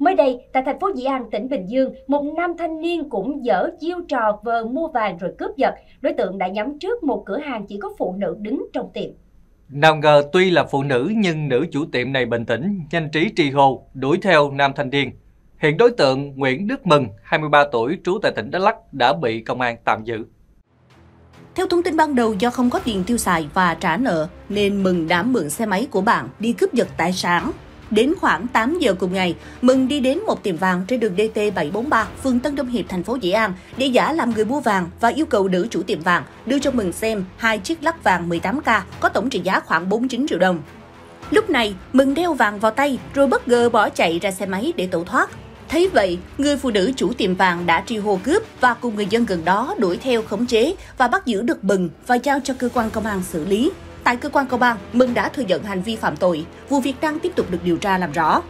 Mới đây, tại thành phố Dĩ An, tỉnh Bình Dương, một nam thanh niên cũng dở chiêu trò vờ mua vàng rồi cướp giật. Đối tượng đã nhắm trước một cửa hàng chỉ có phụ nữ đứng trong tiệm. Nào ngờ tuy là phụ nữ nhưng nữ chủ tiệm này bình tĩnh, nhanh trí tri hô, đuổi theo nam thanh niên. Hiện đối tượng Nguyễn Đức Mừng, 23 tuổi, trú tại tỉnh Đắk Lắk đã bị công an tạm giữ. Theo thông tin ban đầu, do không có tiền tiêu xài và trả nợ, nên Mừng đã mượn xe máy của bạn đi cướp giật tài sản. Đến khoảng 8 giờ cùng ngày, Mừng đi đến một tiệm vàng trên đường DT 743, phường Tân Đông Hiệp, thành phố Dĩ An để giả làm người mua vàng và yêu cầu nữ chủ tiệm vàng đưa cho Mừng xem hai chiếc lắc vàng 18K có tổng trị giá khoảng 49 triệu đồng. Lúc này, Mừng đeo vàng vào tay rồi bất ngờ bỏ chạy ra xe máy để tẩu thoát. Thấy vậy, người phụ nữ chủ tiệm vàng đã tri hô cướp và cùng người dân gần đó đuổi theo khống chế và bắt giữ được Mừng và giao cho cơ quan công an xử lý. Tại cơ quan công an, Mừng đã thừa nhận hành vi phạm tội, vụ việc đang tiếp tục được điều tra làm rõ.